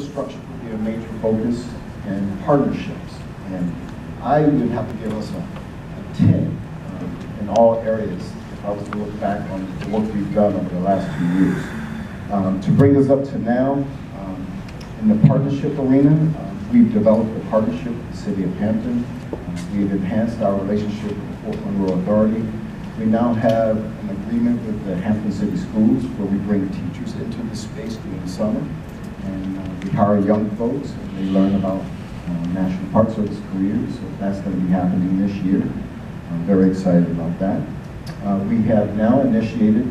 Structure would be a major focus and partnerships. And I would have to give us a, a 10 um, in all areas if I was to look back on the work we've done over the last few years. Um, to bring us up to now, um, in the partnership arena, um, we've developed a partnership with the City of Hampton. Um, We've enhanced our relationship with the Fort Monroe Authority. We now have an agreement with the Hampton City Schools where we bring teachers into the space during the summer. And uh, we hire young folks and they learn about uh, National Park Service careers. So that's going to be happening this year. I'm very excited about that. Uh, we have now initiated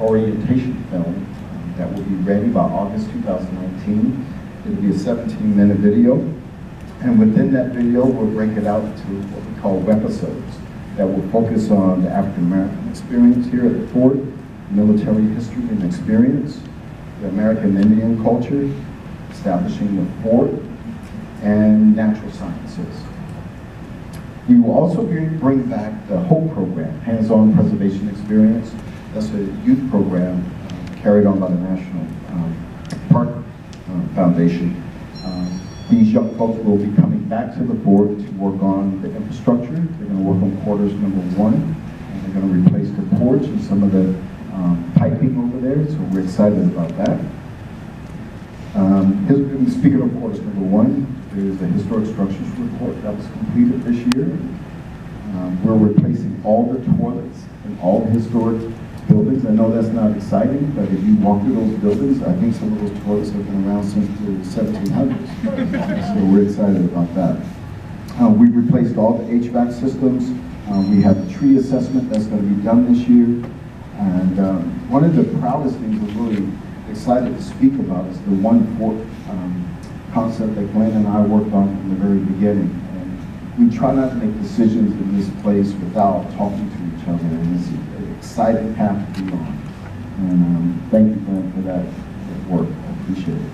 orientation film um, that will be ready by August 2019. It'll be a 17-minute video. And within that video, we'll break it out to what we call webisodes that will focus on the African American experience here at the fort, military history and experience, the American Indian culture, establishing the fort, and natural sciences. We will also bring back the HOPE program, Hands-On Preservation Experience. That's a youth program um, carried on by the National um, Park uh, Foundation. Um, These young folks will be coming back to the board to work on the infrastructure. They're going to work on quarters number one, and they're going to replace the porch and some of the um, piping over there, so we're excited about that. Um, Speaking of quarters number one, there's a historic structures report that was completed this year. Um, We're replacing all the toilets in all the historic buildings. I know that's not exciting, but if you walk through those buildings, I think some of those toilets have been around since the 1700s. So we're excited about that. Uh, We replaced all the HVAC systems. Uh, We have a tree assessment that's going to be done this year. And um, one of the proudest things we're really excited to speak about is the one fort um, concept that Glenn and I worked on from the very beginning. And we try not to make decisions in this place without talking to each other, and it's an exciting path to be on. And um, thank you, Glenn, for that that work. I appreciate it.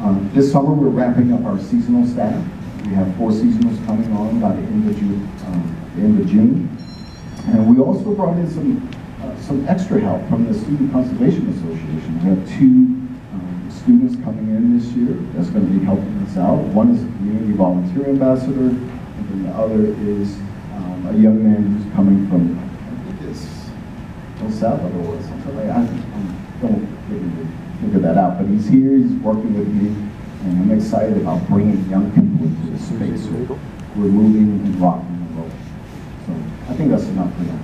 Um, This summer, we're wrapping up our seasonal staff. We have four seasonals coming on by the end of June, um, the end of June. And we also brought in some, uh, some extra help from the Student Conservation Association. We have two um, students coming in this year that's going to be helping us out. One is a community volunteer ambassador, and then the other is um, a young man who's coming from, I think it's El Salvador or something like that. I don't really figure that out, but he's here, he's working with me, and I'm excited about bringing young people into this space. We're moving and rocking and rolling. So I think that's enough for now.